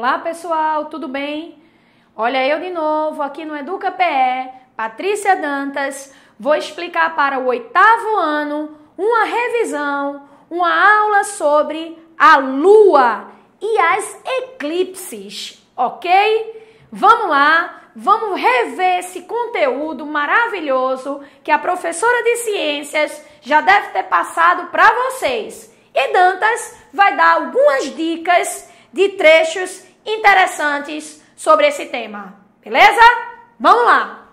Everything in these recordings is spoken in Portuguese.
Olá pessoal, tudo bem? Olha eu de novo aqui no Educa PE, Patrícia Dantas. Vou explicar para o oitavo ano uma revisão, uma aula sobre a Lua e as eclipses, ok? Vamos lá, vamos rever esse conteúdo maravilhoso que a professora de ciências já deve ter passado para vocês. E Dantas vai dar algumas dicas de trechos interessantes sobre esse tema. Beleza? Vamos lá.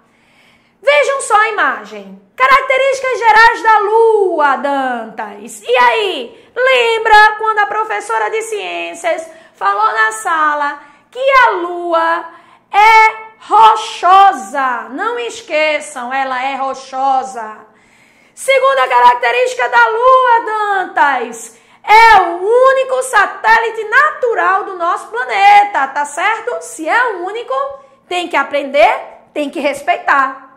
Vejam só a imagem. Características gerais da Lua, Dantas. E aí, lembra quando a professora de ciências falou na sala que a Lua é rochosa? Não esqueçam, ela é rochosa. Segunda característica da Lua, Dantas, é o único satélite natural do nosso planeta, tá certo? Se é o único, tem que aprender, tem que respeitar.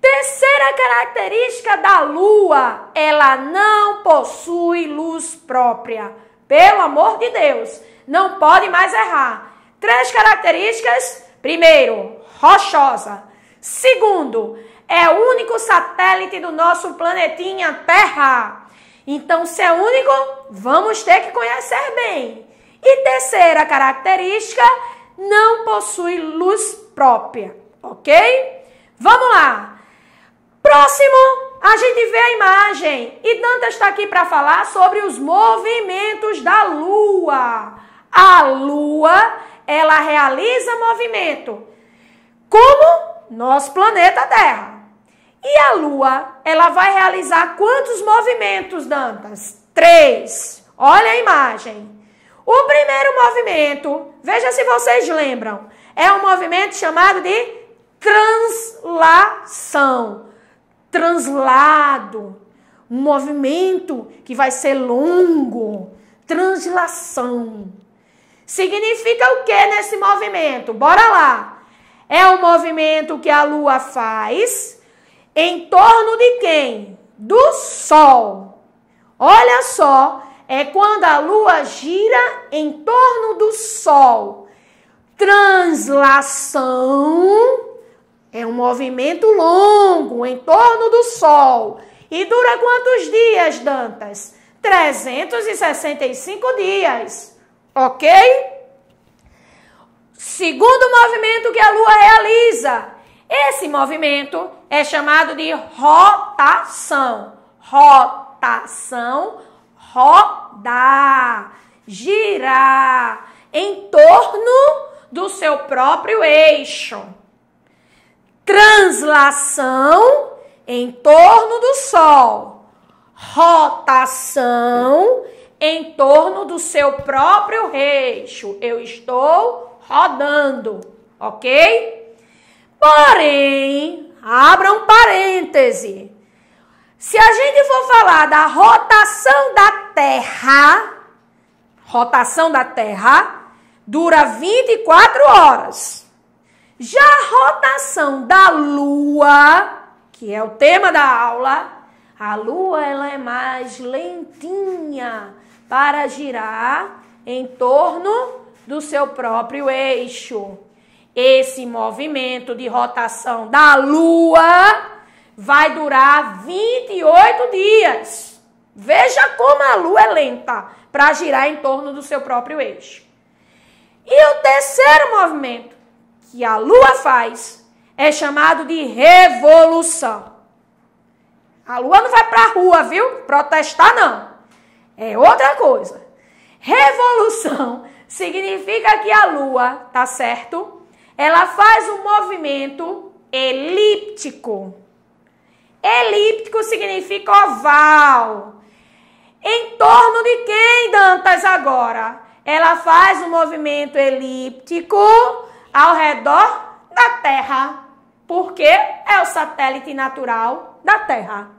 Terceira característica da Lua, ela não possui luz própria. Pelo amor de Deus, não pode mais errar. Três características: primeiro, rochosa. Segundo, é o único satélite do nosso planetinha Terra. Então, se é único, vamos ter que conhecer bem. E terceira característica, não possui luz própria, ok? Vamos lá. Próximo, a gente vê a imagem. E Danta está aqui para falar sobre os movimentos da Lua. A Lua, ela realiza movimento. Como nosso planeta Terra. E a Lua, ela vai realizar quantos movimentos, Dantas? Três. Olha a imagem. O primeiro movimento, veja se vocês lembram, é um movimento chamado de translação. Translado. Um movimento que vai ser longo. Translação. Significa o que nesse movimento? Bora lá. É o movimento que a Lua faz em torno de quem? Do Sol. Olha só, é quando a Lua gira em torno do Sol. Translação é um movimento longo em torno do Sol. E dura quantos dias, Dantas? 365 dias. Ok? Segundo movimento que a Lua realiza, esse movimento é chamado de rotação. Rotação, rodar, girar em torno do seu próprio eixo. Translação em torno do Sol. Rotação em torno do seu próprio eixo. Eu estou rodando, ok? Porém, abra um parêntese. Se a gente for falar da rotação da Terra, rotação da Terra dura 24 horas. Já a rotação da Lua, que é o tema da aula, a Lua ela é mais lentinha para girar em torno do seu próprio eixo. Esse movimento de rotação da Lua vai durar 28 dias. Veja como a Lua é lenta para girar em torno do seu próprio eixo. E o terceiro movimento que a Lua faz é chamado de revolução. A Lua não vai para a rua, viu? Protestar não. É outra coisa. Revolução significa que a Lua, tá certo? Ela faz um movimento elíptico. Elíptico significa oval. Em torno de quem, Dantas, agora? Ela faz um movimento elíptico ao redor da Terra, porque é o satélite natural da Terra.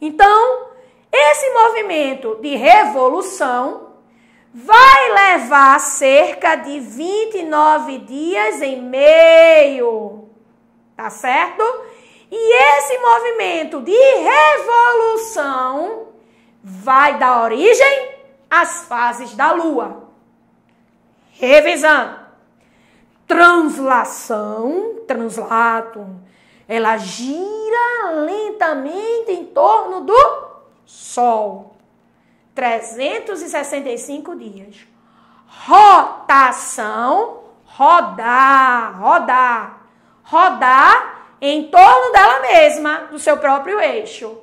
Então, esse movimento de revolução vai levar cerca de 29 dias e meio. Tá certo? E esse movimento de revolução vai dar origem às fases da Lua. Revisando. Translação, translatum, ela gira lentamente em torno do Sol. 365 dias. Rotação, rodar, rodar, rodar em torno dela mesma, do seu próprio eixo.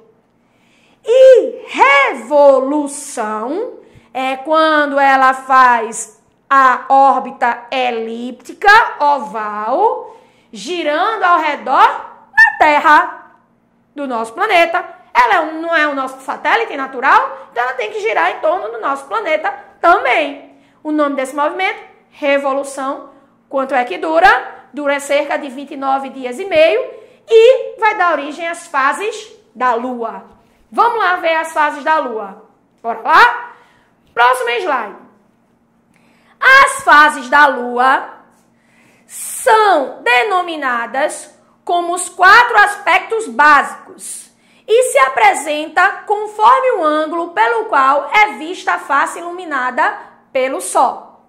E revolução é quando ela faz a órbita elíptica oval, girando ao redor da Terra, do nosso planeta. Ela é não é o nosso satélite natural, então ela tem que girar em torno do nosso planeta também. O nome desse movimento, revolução. Quanto é que dura? Dura cerca de 29 dias e meio e vai dar origem às fases da Lua. Vamos lá ver as fases da Lua. Bora lá? Próximo slide. As fases da Lua são denominadas como os quatro aspectos básicos e se apresenta conforme o ângulo pelo qual é vista a face iluminada pelo Sol.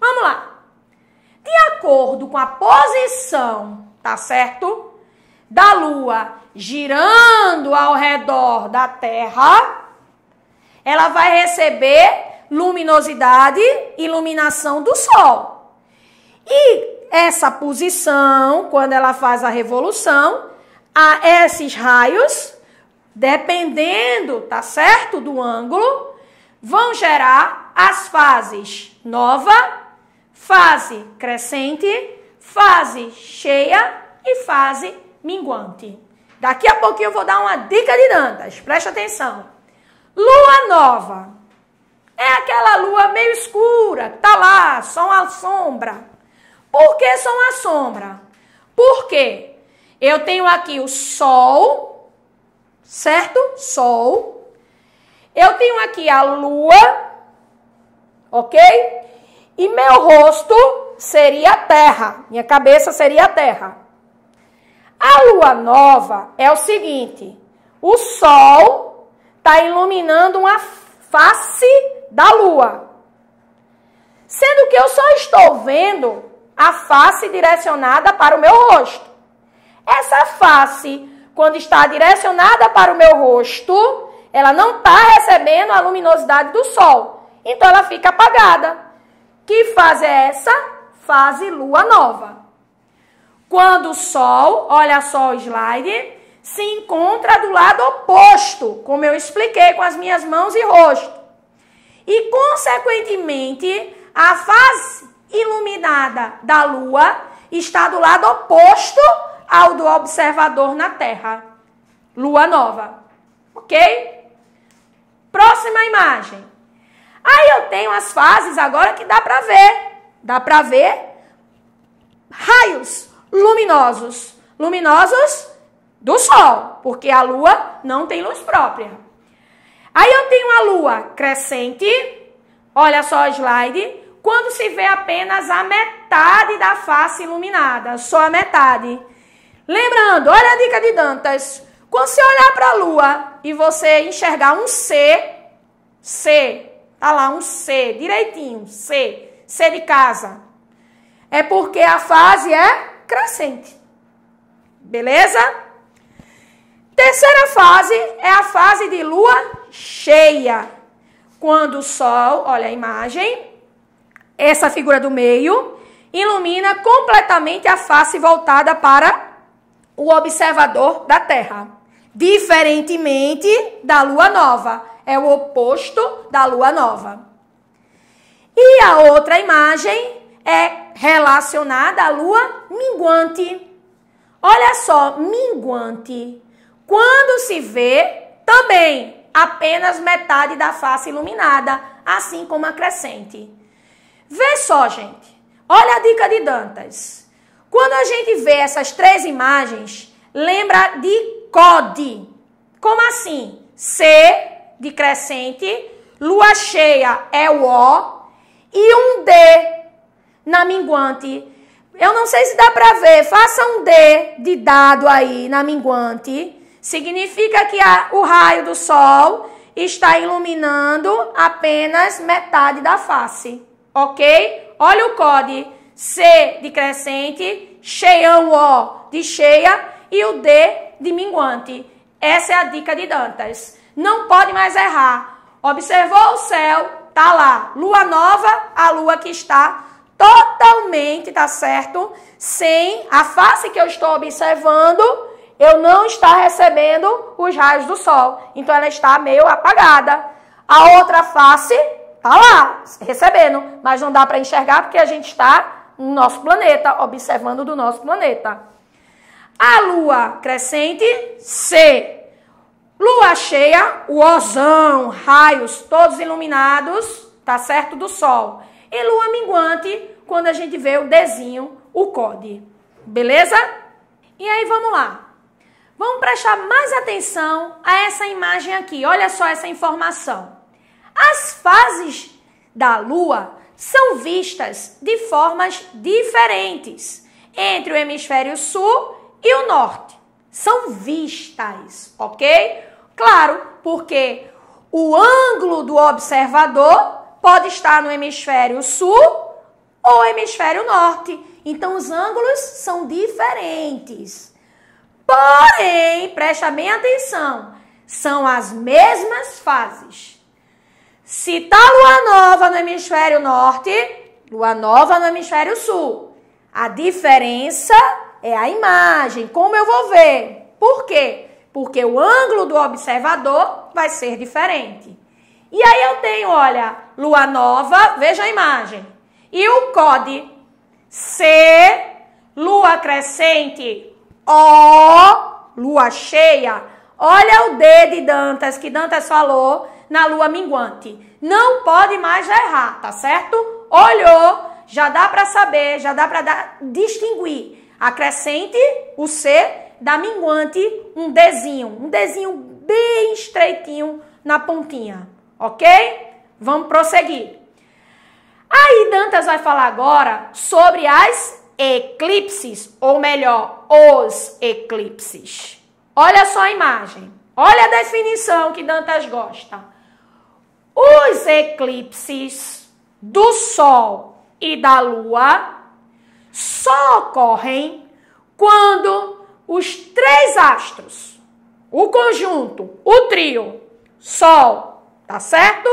Vamos lá. De acordo com a posição, tá certo? Da Lua girando ao redor da Terra, ela vai receber luminosidade, iluminação do Sol. E essa posição, quando ela faz a revolução, a esses raios, dependendo, tá certo, do ângulo, vão gerar as fases nova, fase crescente, fase cheia e fase minguante. Daqui a pouquinho eu vou dar uma dica de Dantas, preste atenção. Lua nova. É aquela lua meio escura, tá lá, só uma sombra. Por que só uma sombra? Porque eu tenho aqui o sol, certo? Sol. Eu tenho aqui a lua, ok? E meu rosto seria a terra. Minha cabeça seria a terra. A lua nova é o seguinte: o sol está iluminando uma face da lua. Sendo que eu só estou vendo a face direcionada para o meu rosto. Essa face, quando está direcionada para o meu rosto, ela não está recebendo a luminosidade do sol. Então ela fica apagada. Que fase é essa? Fase lua nova. Quando o sol, olha só o slide, se encontra do lado oposto, como eu expliquei com as minhas mãos e rosto. E, consequentemente, a face iluminada da Lua está do lado oposto ao do observador na Terra. Lua nova. Ok? Próxima imagem. Aí eu tenho as fases agora que dá para ver. Dá para ver raios luminosos. Luminosos do Sol, porque a Lua não tem luz própria. Aí eu tenho a Lua crescente, olha só o slide, quando se vê apenas a metade da face iluminada, só a metade. Lembrando, olha a dica de Dantas, quando você olhar para a Lua e você enxergar um C, C, tá lá um C, direitinho, C, C de casa, é porque a fase é crescente. Beleza? Terceira fase é a fase de lua cheia. Quando o sol, olha a imagem, essa figura do meio, ilumina completamente a face voltada para o observador da Terra. Diferentemente da lua nova, é o oposto da lua nova. E a outra imagem é relacionada à lua minguante. Olha só, minguante quando se vê também apenas metade da face iluminada, assim como a crescente. Vê só, gente. Olha a dica de Dantas. Quando a gente vê essas três imagens, lembra de CODE. Como assim? C de crescente, lua cheia é o O e um D na minguante. Eu não sei se dá para ver. Faça um D de dado aí na minguante. Significa que a, o raio do sol está iluminando apenas metade da face. ok? Olha o COD. C de crescente, cheião O de cheia e o D de minguante. Essa é a dica de Dantas. Não pode mais errar. Observou o céu, tá lá. Lua nova, a lua que está totalmente, tá certo? Sem a face que eu estou observando, eu não está recebendo os raios do sol. Então ela está meio apagada. A outra face tá lá, recebendo, mas não dá para enxergar porque a gente está no nosso planeta, observando do nosso planeta. A lua crescente, C. Lua cheia, o ozão, raios todos iluminados, tá certo? Do sol. E lua minguante, quando a gente vê o desenho, o COD. Beleza? E aí vamos lá. Vamos prestar mais atenção a essa imagem aqui. Olha só essa informação. As fases da lua são vistas de formas diferentes entre o hemisfério sul e o norte. São vistas, ok? Claro, porque o ângulo do observador pode estar no hemisfério sul ou hemisfério norte. Então os ângulos são diferentes. Porém, presta bem atenção, são as mesmas fases. Se tá lua nova no hemisfério norte, lua nova no hemisfério sul. A diferença é a imagem, como eu vou ver. Por quê? porque o ângulo do observador vai ser diferente. E aí eu tenho, olha, lua nova, veja a imagem. E o COD C, lua crescente O, lua cheia. Olha o D de Dantas, que Dantas falou na lua minguante. Não pode mais errar, tá certo? Olhou, já dá para saber, já dá para distinguir a crescente, o C, da minguante um desenho, um desenho bem estreitinho na pontinha, ok? Vamos prosseguir. Aí Dantas vai falar agora sobre as eclipses, ou melhor, os eclipses. Olha só a imagem. Olha a definição que Dantas gosta. Os eclipses do Sol e da Lua só ocorrem quando os três astros, o conjunto, o trio, Sol, tá certo?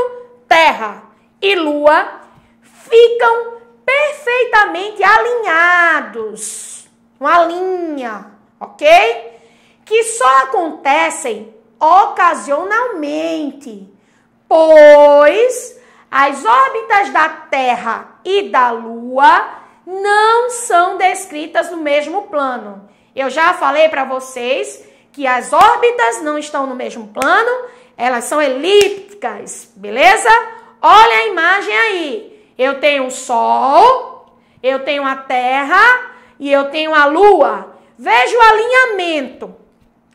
Terra e Lua, ficam perfeitamente alinhados. Uma linha, ok? Que só acontecem ocasionalmente, pois as órbitas da Terra e da Lua não são descritas no mesmo plano. Eu já falei para vocês que as órbitas não estão no mesmo plano, elas são elípticas, beleza? Olha a imagem aí. Eu tenho o Sol, eu tenho a Terra e eu tenho a Lua. Veja o alinhamento.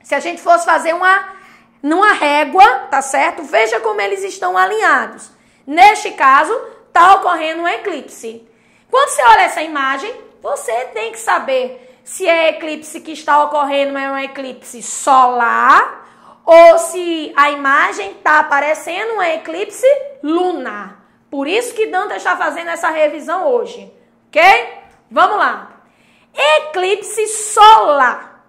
Se a gente fosse fazer uma numa régua, tá certo? Veja como eles estão alinhados. Neste caso, está ocorrendo um eclipse. Quando você olha essa imagem, você tem que saber se é eclipse que está ocorrendo é um eclipse solar ou se a imagem está aparecendo um eclipse lunar. Por isso que Dante está fazendo essa revisão hoje, ok? Vamos lá. Eclipse solar.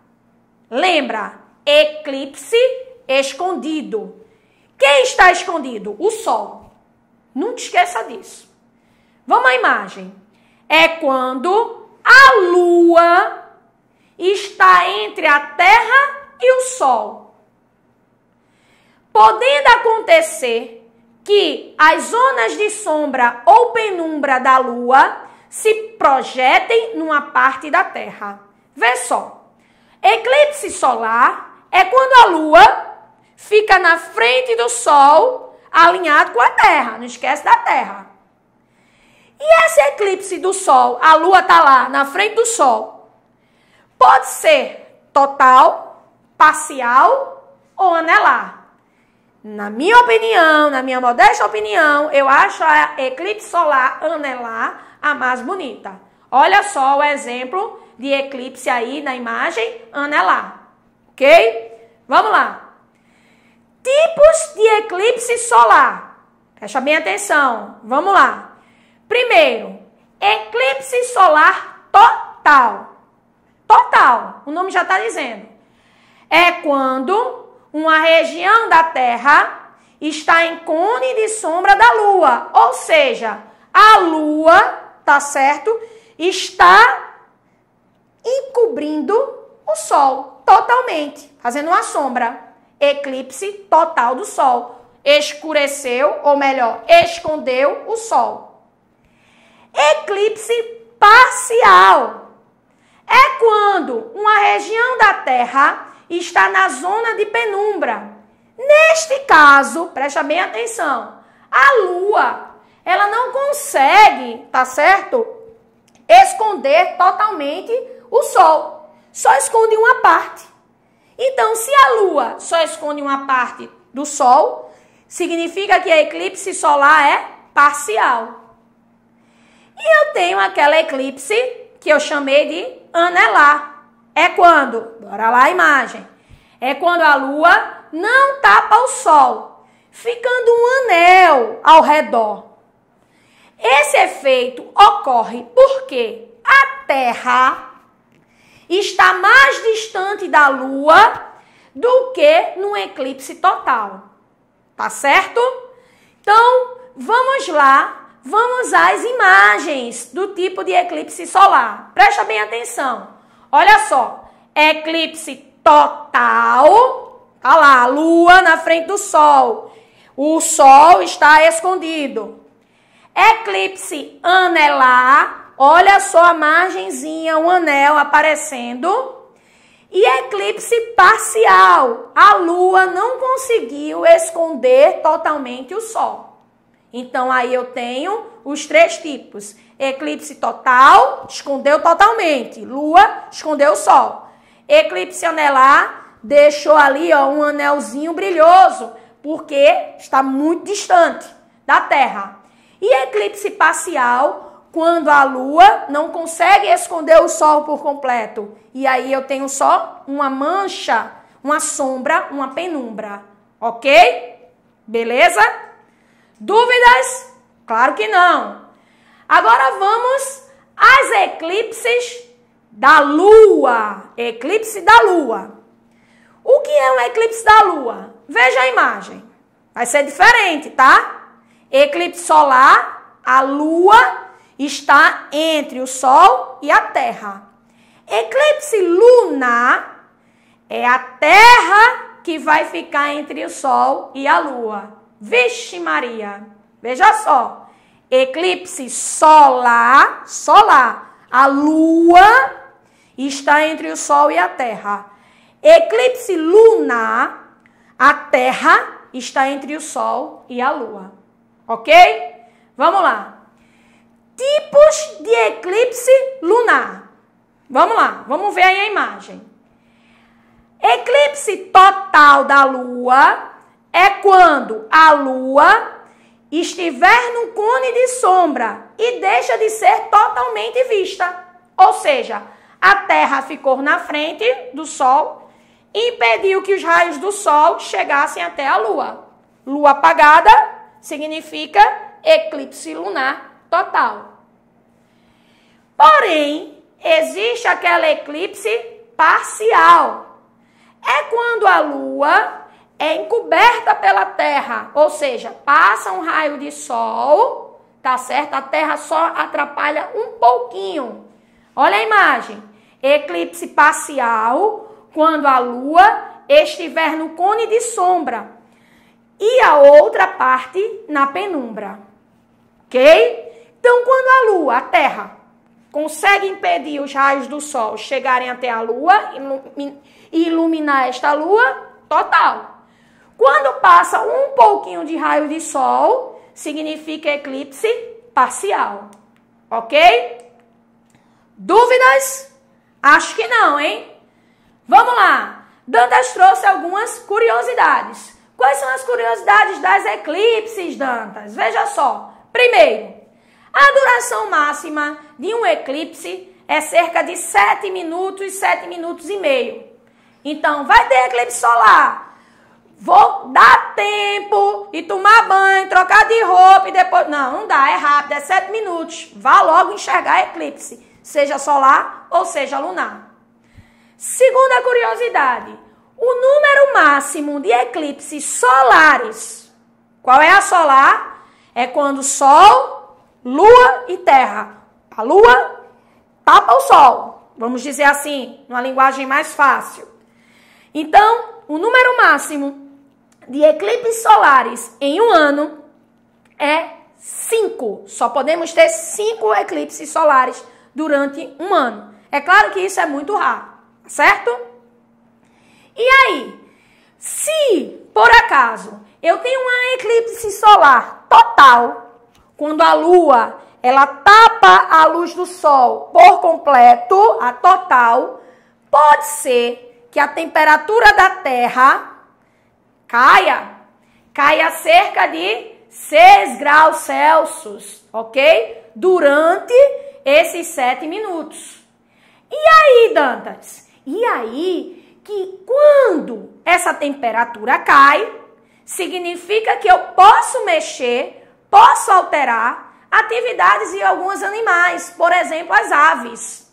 Lembra? Eclipse escondido. Quem está escondido? O Sol. Não te esqueça disso. Vamos à imagem. É quando a Lua está entre a Terra e o Sol. Podendo acontecer que as zonas de sombra ou penumbra da Lua se projetem numa parte da Terra. Vê só. Eclipse solar é quando a Lua fica na frente do Sol, alinhado com a Terra. Não esquece da Terra. E esse eclipse do Sol, a Lua está lá na frente do Sol, Pode ser total, parcial ou anelar. Na minha opinião, na minha modesta opinião, eu acho a eclipse solar anelar a mais bonita. Olha só o exemplo de eclipse aí na imagem anelar. Ok? Vamos lá. Tipos de eclipse solar. Presta bem atenção. Vamos lá. Primeiro, eclipse solar total. Total, o nome já está dizendo. É quando uma região da Terra está em cone de sombra da Lua, ou seja, a Lua, tá certo? Está encobrindo o Sol totalmente, fazendo uma sombra. Eclipse total do Sol. Escureceu, ou melhor, escondeu o Sol. Eclipse parcial. É quando uma região da Terra está na zona de penumbra. Neste caso, presta bem atenção, a Lua, ela não consegue, tá certo? Esconder totalmente o Sol. Só esconde uma parte. Então, se a Lua só esconde uma parte do Sol, significa que a eclipse solar é parcial. E eu tenho aquela eclipse que eu chamei de anelar. É quando? Bora lá a imagem. É quando a lua não tapa o sol, ficando um anel ao redor. Esse efeito ocorre porque a Terra está mais distante da Lua do que no eclipse total. Tá certo? Então, vamos lá, vamos às imagens do tipo de eclipse solar. Presta bem atenção. Olha só, eclipse total, tá lá, a lua na frente do sol. O sol está escondido. Eclipse anelar, olha só a margenzinha, um anel aparecendo. E eclipse parcial, a lua não conseguiu esconder totalmente o sol. Então aí eu tenho os três tipos: eclipse total, escondeu totalmente, lua, escondeu o sol. Eclipse anelar, deixou ali ó, um anelzinho brilhoso, porque está muito distante da Terra. E eclipse parcial, quando a Lua não consegue esconder o Sol por completo. E aí eu tenho só uma mancha, uma sombra, uma penumbra. Ok? Beleza? Dúvidas? Claro que não. Agora vamos às eclipses da Lua. Eclipse da Lua. O que é um eclipse da Lua? Veja a imagem. Vai ser diferente, tá? Eclipse solar, a lua está entre o sol e a terra. Eclipse lunar é a terra que vai ficar entre o sol e a lua. Vixe Maria. Veja só. Eclipse solar, solar. A lua está entre o sol e a terra. Eclipse lunar, a terra está entre o sol e a lua. Ok? Vamos lá. Tipos de eclipse lunar. Vamos lá, vamos ver aí a imagem. Eclipse total da Lua é quando a Lua estiver no cone de sombra e deixa de ser totalmente vista. Ou seja, a Terra ficou na frente do Sol impediu que os raios do Sol chegassem até a Lua. Lua apagada, significa eclipse lunar total. Porém, existe aquela eclipse parcial. É quando a lua é encoberta pela Terra, ou seja, passa um raio de sol, tá certo? A Terra só atrapalha um pouquinho. Olha a imagem. Eclipse parcial, quando a lua estiver no cone de sombra e a outra parte na penumbra. Ok? Então, quando a Lua, a Terra, consegue impedir os raios do Sol chegarem até a Lua e iluminar esta Lua, total. Quando passa um pouquinho de raio de Sol, significa eclipse parcial. Ok? Dúvidas? Acho que não, hein? Vamos lá. Dantas trouxe algumas curiosidades. Quais são as curiosidades das eclipses, Dantas? Veja só. Primeiro, a duração máxima de um eclipse é cerca de 7 minutos, 7 minutos e meio. Então, vai ter eclipse solar. vou dar tempo e tomar banho, trocar de roupa e depois. Não, não dá, é rápido, é sete minutos. Vá logo enxergar eclipse, seja solar ou seja lunar. Segunda curiosidade: o número máximo de eclipses solares. Qual é a solar? É quando Sol, Lua e Terra. A Lua tapa o Sol. Vamos dizer assim, numa linguagem mais fácil. Então, o número máximo de eclipses solares em um ano é 5. Só podemos ter 5 eclipses solares durante um ano. É claro que isso é muito raro, certo? E aí, se por acaso eu tenho uma eclipse solar total, quando a lua ela tapa a luz do sol por completo, a total, pode ser que a temperatura da Terra caia, caia cerca de 6 graus Celsius, ok? Durante esses 7 minutos. E aí, Dantas? E aí que quando essa temperatura cai, significa que eu posso mexer, posso alterar atividades de alguns animais, por exemplo, as aves.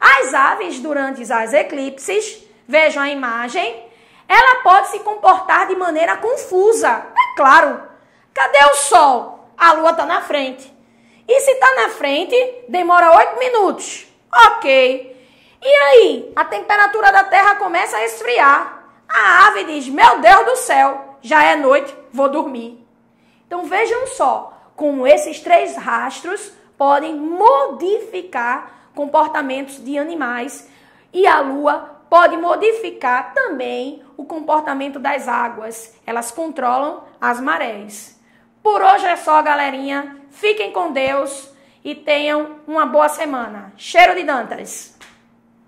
As aves, durante as eclipses, vejam a imagem, ela pode se comportar de maneira confusa. É claro. Cadê o sol? A lua está na frente. E se está na frente, demora oito minutos. Ok. E aí, a temperatura da Terra começa a esfriar. A ave diz: Meu Deus do céu, já é noite, vou dormir. Então vejam só como esses três rastros podem modificar comportamentos de animais e a Lua pode modificar também o comportamento das águas. Elas controlam as marés. Por hoje é só, galerinha. Fiquem com Deus e tenham uma boa semana. Cheiro de Dantas!